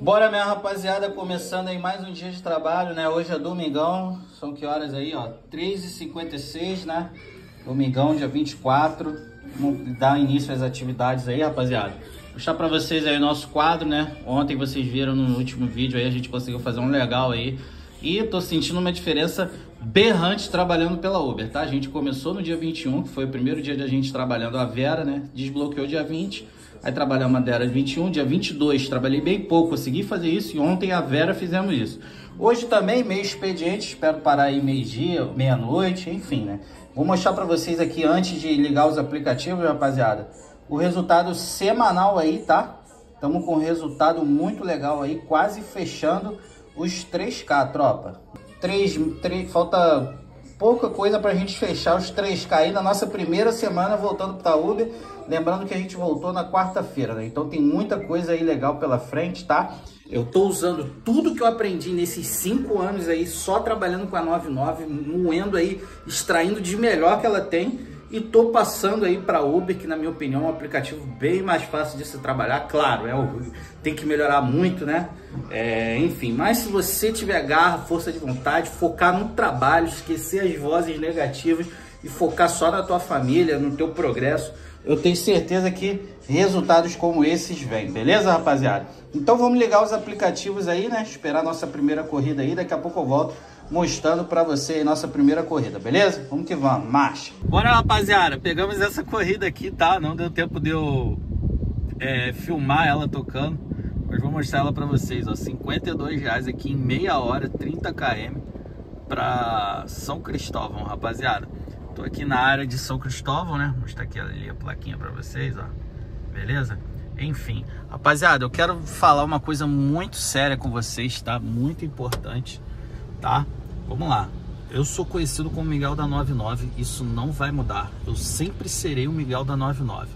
Bora minha rapaziada, começando aí mais um dia de trabalho, né? Hoje é domingão, são que horas aí, ó? 3h56, né? Domingão, dia 24. Vamos dar início às atividades aí, rapaziada. Vou mostrar pra vocês aí o nosso quadro, né? Ontem vocês viram no último vídeo aí, a gente conseguiu fazer um legal aí. E tô sentindo uma diferença berrante trabalhando pela Uber, tá? A gente começou no dia 21, que foi o primeiro dia de a gente trabalhando a Vera, né? Desbloqueou dia 20, aí trabalhamos a Vera 21, dia 22 trabalhei bem pouco, consegui fazer isso e ontem a Vera fizemos isso. Hoje também meio expediente, espero parar aí meio-dia, meia-noite, enfim, né? Vou mostrar para vocês aqui antes de ligar os aplicativos, rapaziada, o resultado semanal aí, tá? Estamos com um resultado muito legal aí, quase fechando os 3K, tropa. 3, 3, falta pouca coisa pra gente fechar os 3K aí na nossa primeira semana voltando para Uber. Lembrando que a gente voltou na quarta-feira, né? Então tem muita coisa aí legal pela frente, tá? Eu tô usando tudo que eu aprendi nesses 5 anos aí, só trabalhando com a 99, moendo aí, extraindo de melhor que ela tem e tô passando aí para Uber, que na minha opinião é um aplicativo bem mais fácil de se trabalhar. Claro, é tem que melhorar muito, né? É, enfim, mas se você tiver garra, força de vontade, focar no trabalho, esquecer as vozes negativas e focar só na tua família, no teu progresso, eu tenho certeza que resultados como esses vêm, beleza, rapaziada? Então vamos ligar os aplicativos aí, né? Esperar nossa primeira corrida aí, daqui a pouco eu volto mostrando para você nossa primeira corrida, beleza? Vamos que vamos, marcha! Bora, rapaziada, pegamos essa corrida aqui, tá? Não deu tempo de eu é, filmar ela tocando, mas vou mostrar ela para vocês, ó, 52 reais aqui em meia hora, 30 km para São Cristóvão, rapaziada. Tô aqui na área de São Cristóvão, né? Vou mostrar aqui ali a plaquinha para vocês, ó. Beleza? Enfim, rapaziada, eu quero falar uma coisa muito séria com vocês, tá? Muito importante, tá? Vamos lá. Eu sou conhecido como Miguel da 99, isso não vai mudar. Eu sempre serei o Miguel da 99.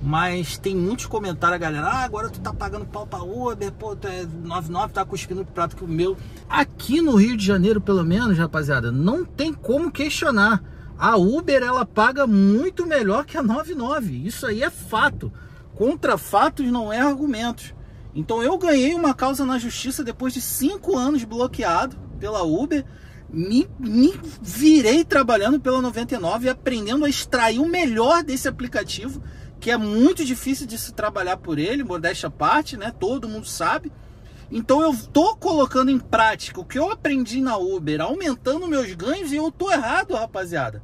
Mas tem muitos comentários, a galera, ah, agora tu tá pagando pau pra Uber, pô, tu é 99, tá cuspindo pro prato que o meu. Aqui no Rio de Janeiro, pelo menos, rapaziada, não tem como questionar. A Uber, ela paga muito melhor que a 99. Isso aí é fato. Contra fatos não é argumentos. Então eu ganhei uma causa na justiça depois de cinco anos bloqueado pela Uber me, me virei trabalhando pela 99 e aprendendo a extrair o melhor desse aplicativo, que é muito difícil de se trabalhar por ele, modéstia parte, né? Todo mundo sabe. Então eu tô colocando em prática o que eu aprendi na Uber, aumentando meus ganhos e eu tô errado, rapaziada.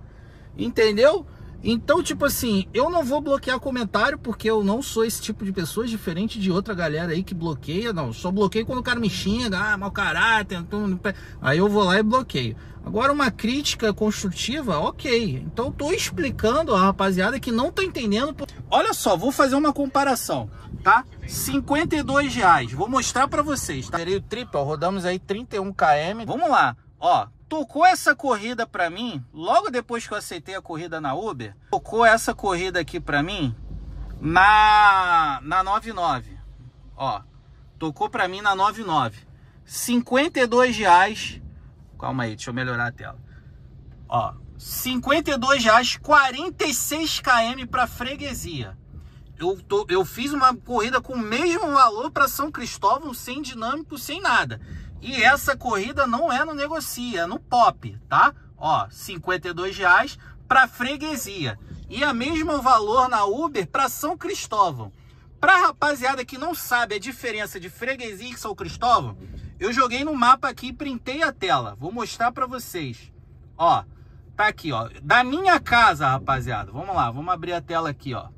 Entendeu? Então, tipo assim, eu não vou bloquear comentário porque eu não sou esse tipo de pessoa, diferente de outra galera aí que bloqueia. Não, só bloqueio quando o cara me xinga, ah, mau caráter, então, aí eu vou lá e bloqueio. Agora, uma crítica construtiva, ok. Então, tô explicando a rapaziada que não tá entendendo. Olha só, vou fazer uma comparação, tá? 52 reais, vou mostrar pra vocês, tá? Terei o triple, rodamos aí 31 km. Vamos lá, ó, tocou essa corrida para mim, logo depois que eu aceitei a corrida na Uber, tocou essa corrida aqui para mim na na 99. Ó, tocou para mim na 99. 52 reais. Calma aí, deixa eu melhorar a tela. Ó, 52 reais, 46 km para freguesia. Eu, tô, eu fiz uma corrida com o mesmo valor para São Cristóvão, sem dinâmico, sem nada. E essa corrida não é no negocia, é no pop, tá? Ó, 52 reais para freguesia. E a mesmo valor na Uber para São Cristóvão. Para rapaziada que não sabe a diferença de freguesia e São Cristóvão, eu joguei no mapa aqui e printei a tela. Vou mostrar para vocês. Ó, tá aqui, ó. Da minha casa, rapaziada. Vamos lá, vamos abrir a tela aqui, ó.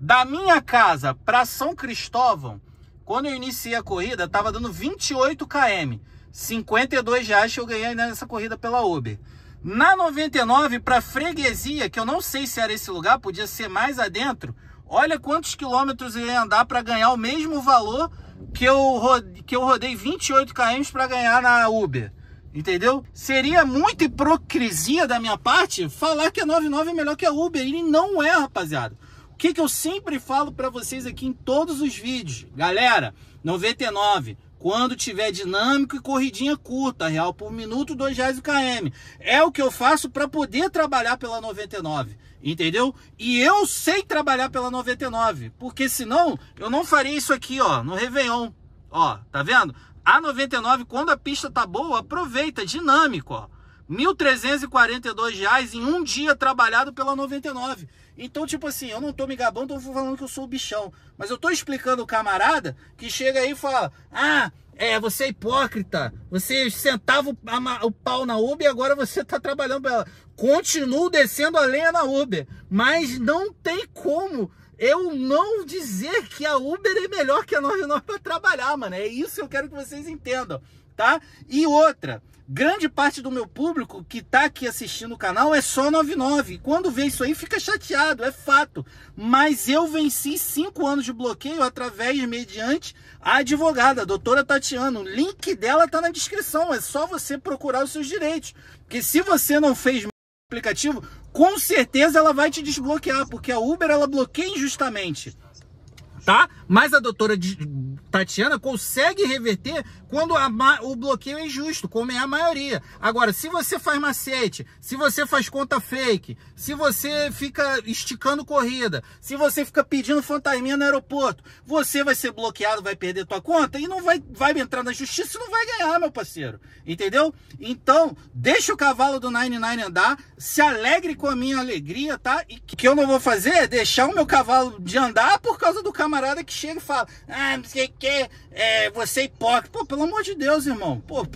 Da minha casa para São Cristóvão, quando eu iniciei a corrida, tava dando 28 km. 52 reais que eu ganhei nessa corrida pela Uber. Na 99, para freguesia, que eu não sei se era esse lugar, podia ser mais adentro, olha quantos quilômetros eu ia andar para ganhar o mesmo valor que eu, que eu rodei 28 km para ganhar na Uber. Entendeu? Seria muita hipocrisia da minha parte falar que a 99 é melhor que a Uber. E não é, rapaziada. O que, que eu sempre falo para vocês aqui em todos os vídeos? Galera, 99, quando tiver dinâmico e corridinha curta, real por minuto, reais o km. É o que eu faço para poder trabalhar pela 99, entendeu? E eu sei trabalhar pela 99, porque senão eu não faria isso aqui, ó, no Réveillon. Ó, tá vendo? A 99, quando a pista tá boa, aproveita, dinâmico, ó. R$ 1.342 em um dia trabalhado pela 99. Então, tipo assim, eu não tô me gabando, tô falando que eu sou o bichão. Mas eu tô explicando o camarada que chega aí e fala: Ah, é, você é hipócrita. Você sentava o, a, o pau na Uber e agora você tá trabalhando pra ela. Continuo descendo a lenha na Uber. Mas não tem como eu não dizer que a Uber é melhor que a 99 para trabalhar, mano. É isso que eu quero que vocês entendam, tá? E outra, grande parte do meu público que tá aqui assistindo o canal é só 99. Quando vê isso aí, fica chateado, é fato. Mas eu venci cinco anos de bloqueio através, mediante a advogada, a doutora Tatiana. O link dela tá na descrição. É só você procurar os seus direitos. Porque se você não fez aplicativo, com certeza ela vai te desbloquear, porque a Uber ela bloqueia injustamente. Tá? Mas a doutora Tatiana consegue reverter quando a, o bloqueio é injusto, como é a maioria. Agora, se você faz macete, se você faz conta fake, se você fica esticando corrida, se você fica pedindo fantasminha no aeroporto, você vai ser bloqueado, vai perder tua conta e não vai, vai entrar na justiça e não vai ganhar, meu parceiro. Entendeu? Então, deixa o cavalo do 99 andar, se alegre com a minha alegria, tá? E que eu não vou fazer é deixar o meu cavalo de andar por causa do camarada que chega e fala: Ah, não sei o que, é, você é hipócrita. Pô, pelo amor de Deus, irmão. Pô,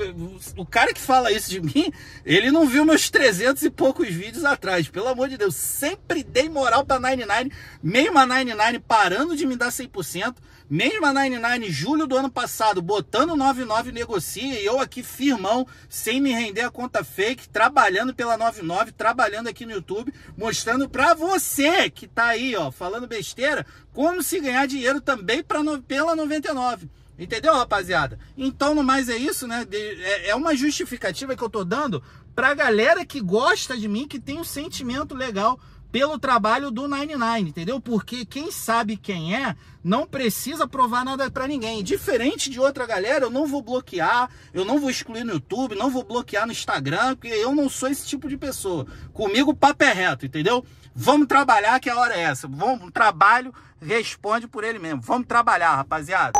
o cara que fala isso de mim, ele não viu meus 300 e poucos vídeos atrás. Pelo amor de Deus, sempre dei moral pra 99, mesmo a 99 parando de me dar 100%. Mesmo a 99, julho do ano passado, botando 99 negocia e eu aqui firmão, sem me render a conta fake, trabalhando pela 99, trabalhando aqui no YouTube, mostrando pra você que tá aí, ó, falando besteira, como se ganhar dinheiro também pra, pela 99. Entendeu, rapaziada? Então, no mais é isso, né? É, é uma justificativa que eu tô dando pra galera que gosta de mim, que tem um sentimento legal pelo trabalho do 99, entendeu? Porque quem sabe quem é, não precisa provar nada para ninguém. Diferente de outra galera, eu não vou bloquear, eu não vou excluir no YouTube, não vou bloquear no Instagram, porque eu não sou esse tipo de pessoa. Comigo o papo é reto, entendeu? Vamos trabalhar que a hora é essa. Vamos, trabalho responde por ele mesmo. Vamos trabalhar, rapaziada.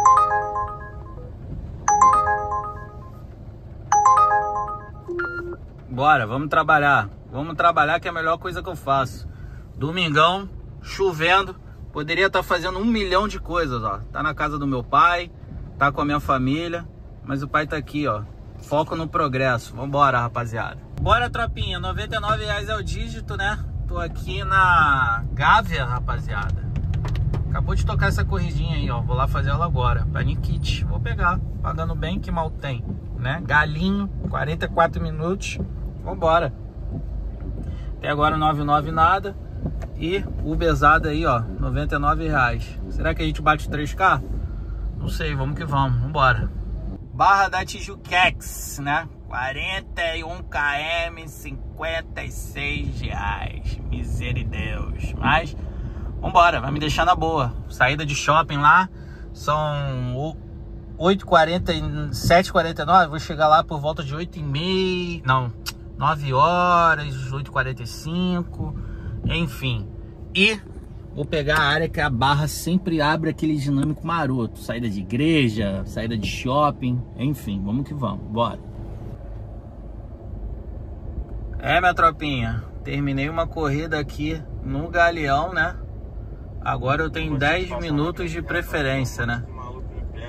Bora, vamos trabalhar. Vamos trabalhar que é a melhor coisa que eu faço. Domingão, chovendo. Poderia estar tá fazendo um milhão de coisas, ó. Tá na casa do meu pai, tá com a minha família. Mas o pai tá aqui, ó. Foco no progresso. Vambora, rapaziada. Bora, tropinha. 99 reais é o dígito, né? Tô aqui na Gávea, rapaziada. Acabou de tocar essa corridinha aí, ó. Vou lá fazer ela agora. Pra Nikit. Vou pegar. Pagando bem, que mal tem, né? Galinho, 44 minutos. Vambora. Até agora 99 nada. E o besado aí, ó, 99 reais. Será que a gente bate 3K? Não sei, vamos que vamos, vambora. Barra da Tijuquex, né? 41 km, 56 reais. Misericórdia. Mas, vambora, vai me deixar na boa. Saída de shopping lá, são 8h40, 7h49. Vou chegar lá por volta de 8h30. Não, 9 horas, 8h45 enfim. E vou pegar a área que a barra sempre abre aquele dinâmico maroto. Saída de igreja, saída de shopping, enfim, vamos que vamos, bora. É, minha tropinha, terminei uma corrida aqui no Galeão, né? Agora eu tenho 10 minutos de preferência, né?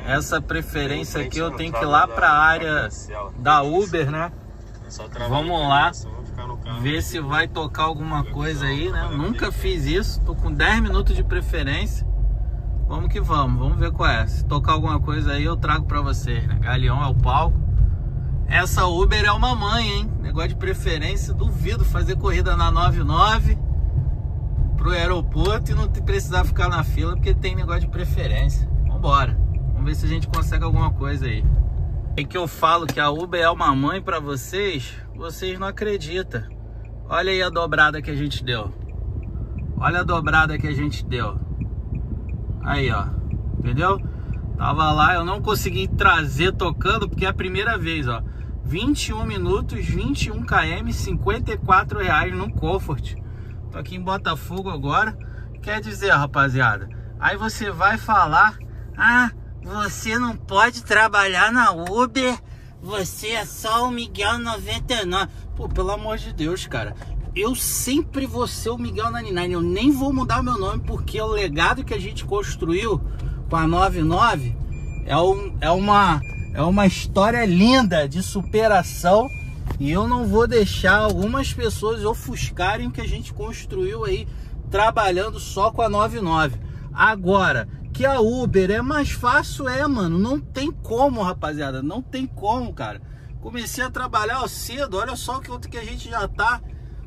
Essa preferência aqui eu tenho que ir lá para a área da Uber, né? Vamos lá ver se vai tocar alguma coisa aí, né? Nunca fiz isso, tô com 10 minutos de preferência. Vamos que vamos, vamos ver qual é. Se tocar alguma coisa aí, eu trago pra vocês, né? Galeão é o palco. Essa Uber é uma mãe, hein? Negócio de preferência, duvido fazer corrida na 99 pro aeroporto e não precisar ficar na fila porque tem negócio de preferência. Vambora. Vamos ver se a gente consegue alguma coisa aí. E que eu falo que a Uber é uma mãe para vocês, vocês não acreditam. Olha aí a dobrada que a gente deu. Olha a dobrada que a gente deu. Aí, ó. Entendeu? Tava lá, eu não consegui trazer tocando porque é a primeira vez, ó. 21 minutos, 21 km, 54 reais no Comfort. Tô aqui em Botafogo agora. Quer dizer, rapaziada, aí você vai falar, ah, você não pode trabalhar na Uber, você é só o Miguel 99. Pô, pelo amor de Deus, cara. Eu sempre vou ser o Miguel 99. Eu nem vou mudar o meu nome porque o legado que a gente construiu com a 99 é, um, é, uma, é uma história linda de superação. E eu não vou deixar algumas pessoas ofuscarem o que a gente construiu aí trabalhando só com a 99. Agora, que a Uber é mais fácil, é, mano. Não tem como, rapaziada. Não tem como, cara. Comecei a trabalhar ó, cedo. Olha só que que a gente já tá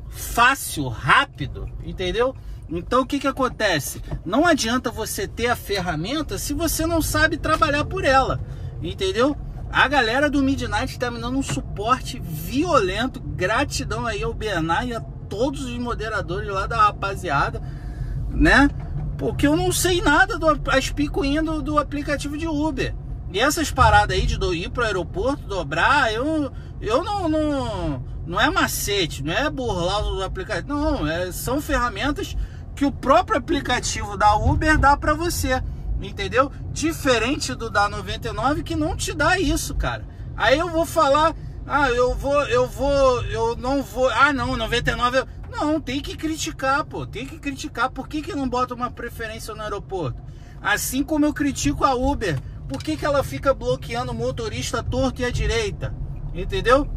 fácil, rápido, entendeu? Então o que que acontece? Não adianta você ter a ferramenta se você não sabe trabalhar por ela, entendeu? A galera do Midnight está me dando um suporte violento. Gratidão aí ao Bernard e a todos os moderadores lá da rapaziada, né? Porque eu não sei nada das picuinhas do, do aplicativo de Uber. E essas paradas aí de do, ir pro aeroporto, dobrar, eu, eu não, não, não é macete, não é burlar os aplicativos. Não, é, são ferramentas que o próprio aplicativo da Uber dá para você. Entendeu? Diferente do da 99 que não te dá isso, cara. Aí eu vou falar, ah, eu vou, eu vou, eu não vou. Ah, não, 99 eu não, tem que criticar, pô. Tem que criticar. Por que, que não bota uma preferência no aeroporto? Assim como eu critico a Uber. Por que, que ela fica bloqueando o motorista torto e à direita? Entendeu?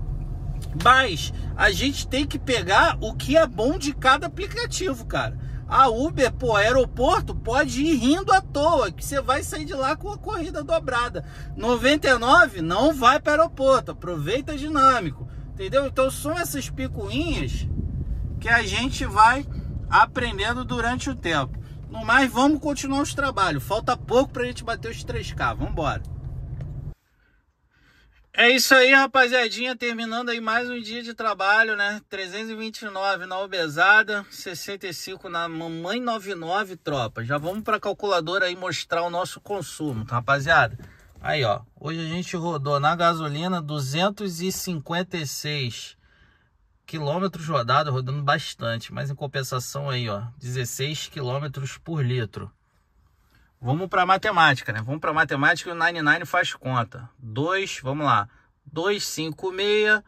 Mas a gente tem que pegar o que é bom de cada aplicativo, cara. A Uber, pô, aeroporto pode ir rindo à toa, que você vai sair de lá com a corrida dobrada. 99 não vai para aeroporto, aproveita dinâmico, entendeu? Então são essas picuinhas que a gente vai aprendendo durante o tempo. No mais, vamos continuar os trabalhos. Falta pouco para a gente bater os 3K. Vamos embora. É isso aí, rapaziadinha. Terminando aí mais um dia de trabalho, né? 329 na obesada, 65 na mamãe 99, tropa. Já vamos para a calculadora aí mostrar o nosso consumo, tá, rapaziada? Aí, ó. Hoje a gente rodou na gasolina 256 quilômetros rodados, rodando bastante, mas em compensação aí, ó, 16 quilômetros por litro. Vamos para matemática, né? Vamos para matemática e o 99 faz conta. 2, vamos lá. 256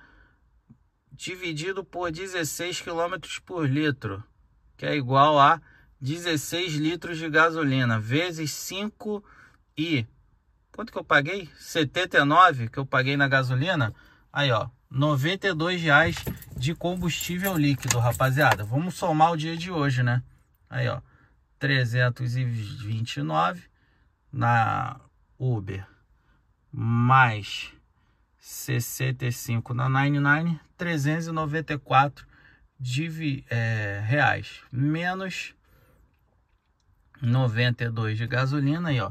dividido por 16 quilômetros por litro, que é igual a 16 litros de gasolina, vezes 5 e quanto que eu paguei? 79 que eu paguei na gasolina. Aí, ó, 92 reais de combustível líquido, rapaziada. Vamos somar o dia de hoje, né? Aí, ó, 329 na Uber, mais 65 na 99, 394 de é, reais, menos 92 de gasolina aí, ó.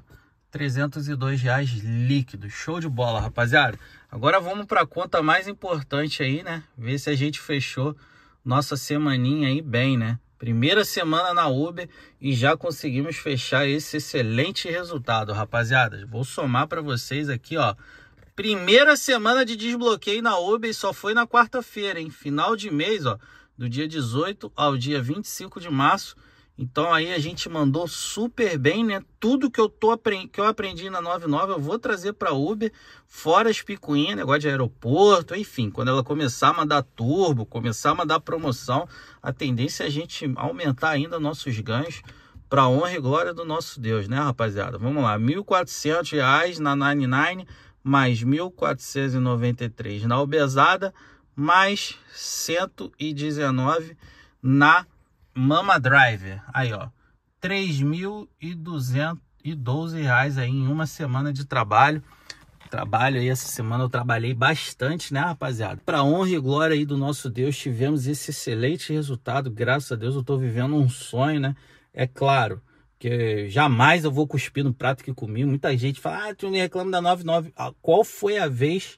302 reais líquidos. Show de bola, rapaziada. Agora vamos para a conta mais importante aí, né? Ver se a gente fechou nossa semaninha aí bem, né? Primeira semana na Uber e já conseguimos fechar esse excelente resultado, rapaziada. Vou somar para vocês aqui, ó. Primeira semana de desbloqueio na Uber e só foi na quarta-feira, hein? Final de mês, ó, do dia 18 ao dia 25 de março. Então aí a gente mandou super bem, né? Tudo que eu tô que eu aprendi na 99 eu vou trazer para Uber, fora as picuinhas, negócio de aeroporto, enfim, quando ela começar a mandar turbo, começar a mandar promoção, a tendência é a gente aumentar ainda nossos ganhos para honra e glória do nosso Deus, né, rapaziada? Vamos lá, R$ 1.400 na 99 mais 1.493 na obesada mais 119 na Mama Driver. Aí, ó. 3.212 reais aí em uma semana de trabalho. Trabalho aí essa semana eu trabalhei bastante, né, rapaziada? Para honra e glória aí do nosso Deus, tivemos esse excelente resultado. Graças a Deus eu tô vivendo um sonho, né? É claro que jamais eu vou cuspir no prato que comi. Muita gente fala: "Ah, tu me reclama da 99". Ah, qual foi a vez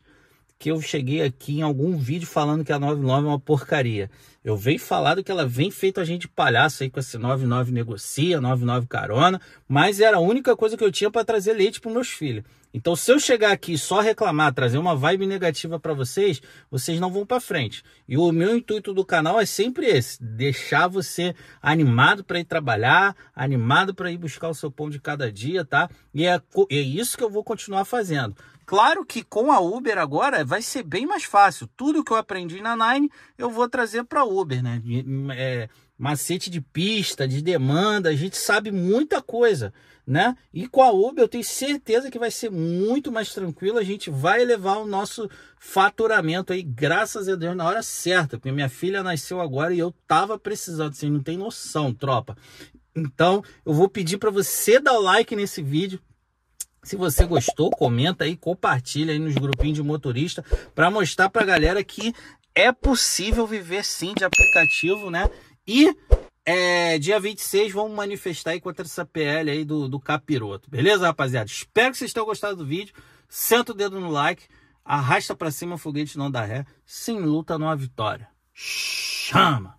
que eu cheguei aqui em algum vídeo falando que a 99 é uma porcaria. Eu venho falado que ela vem feito a gente palhaço aí com esse 99 negocia, 99 carona, mas era a única coisa que eu tinha para trazer leite para meus filhos. Então, se eu chegar aqui só reclamar, trazer uma vibe negativa para vocês, vocês não vão para frente. E o meu intuito do canal é sempre esse: deixar você animado para ir trabalhar, animado para ir buscar o seu pão de cada dia, tá? E é, é isso que eu vou continuar fazendo. Claro que com a Uber agora vai ser bem mais fácil. Tudo que eu aprendi na Nine eu vou trazer para Uber, né? É, macete de pista, de demanda, a gente sabe muita coisa, né? E com a Uber eu tenho certeza que vai ser muito mais tranquilo. A gente vai elevar o nosso faturamento aí, graças a Deus, na hora certa. Porque minha filha nasceu agora e eu tava precisando, vocês não tem noção, tropa. Então, eu vou pedir para você dar like nesse vídeo, se você gostou, comenta aí, compartilha aí nos grupinhos de motorista para mostrar para a galera que é possível viver sim de aplicativo, né? E é, dia 26 vamos manifestar aí contra essa PL aí do, do capiroto. Beleza, rapaziada? Espero que vocês tenham gostado do vídeo. Senta o dedo no like, arrasta para cima, foguete não dá ré. Sem luta não há vitória. Chama!